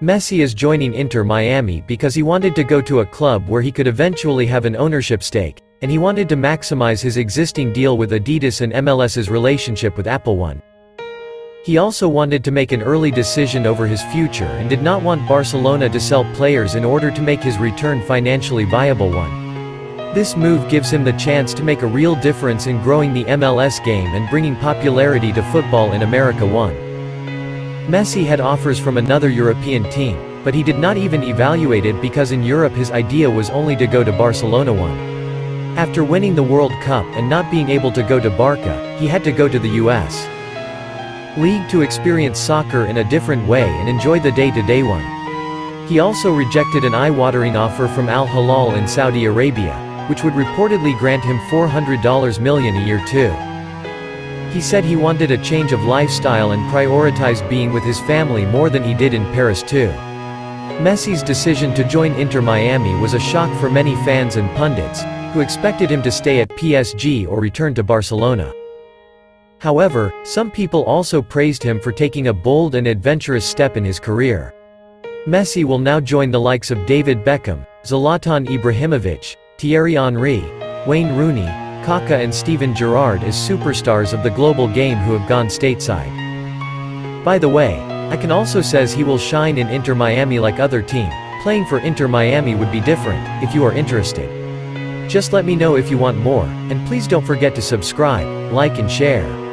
Messi is joining Inter Miami because he wanted to go to a club where he could eventually have an ownership stake, and he wanted to maximize his existing deal with Adidas and MLS's relationship with Apple One. He also wanted to make an early decision over his future and did not want Barcelona to sell players in order to make his return financially viable one. This move gives him the chance to make a real difference in growing the MLS game and bringing popularity to football in America one. Messi had offers from another European team, but he did not even evaluate it because in Europe his idea was only to go to Barcelona one. After winning the World Cup and not being able to go to Barca, he had to go to the US league to experience soccer in a different way and enjoy the day-to-day -day one. He also rejected an eye-watering offer from Al Hilal in Saudi Arabia, which would reportedly grant him $400 million a year too. He said he wanted a change of lifestyle and prioritized being with his family more than he did in Paris too. Messi's decision to join Inter Miami was a shock for many fans and pundits, who expected him to stay at PSG or return to Barcelona. However, some people also praised him for taking a bold and adventurous step in his career. Messi will now join the likes of David Beckham, Zlatan Ibrahimovic, Thierry Henry, Wayne Rooney, Kaká and Steven Gerrard as superstars of the global game who have gone stateside. By the way, Akin also says he will shine in Inter Miami like other team, playing for Inter Miami would be different, if you are interested. Just let me know if you want more, and please don't forget to subscribe, like and share.